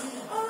Oh,